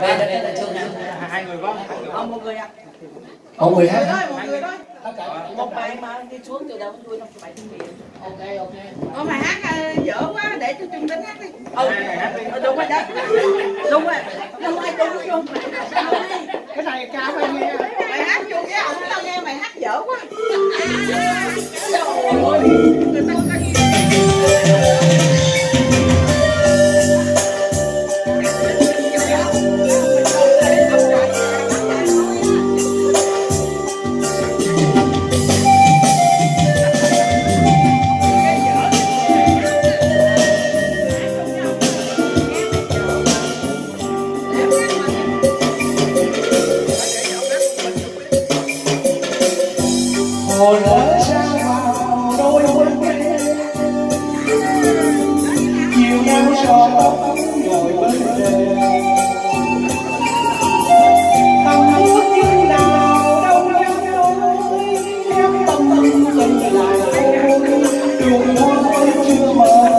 Về đây là chương nào? hai người có Không, một người ạ. một người thôi, một người thôi. Một bài mà đi xuống từ đầu đuôi nó phải tiếng Việt. Ok, ok. Ôi mà hát à, dở quá để cho Trương Tính hát đi. Ừ, ừ, đúng rồi đấy. Đúng rồi. Đúng rồi, đúng rồi. Cái này cao phải nghe. Hồi lỡ sao vào đôi quân quen chiều nhau cho tóc ngồi bên thềm thầm ước như nào đâu em tâm tình lại đường hoa chưa mở.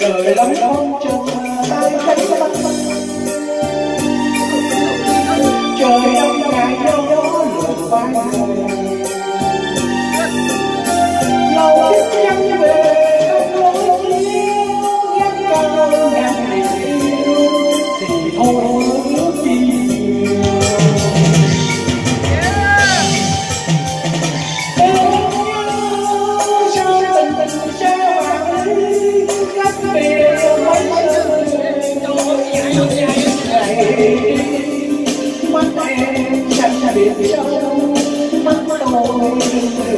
Đời lắm không Oh,